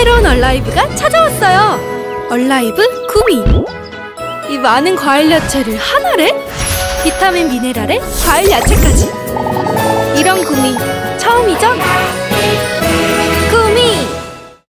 새로운 얼라이브가 찾아왔어요. 얼라이브 구미. 이 많은 과일 야채를 하나래? 비타민 미네랄에 과일 야채까지. 이런 구미